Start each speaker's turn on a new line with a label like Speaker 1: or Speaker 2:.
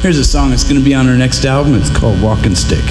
Speaker 1: Here's a song that's going to be on our next album. It's called Walking Stick.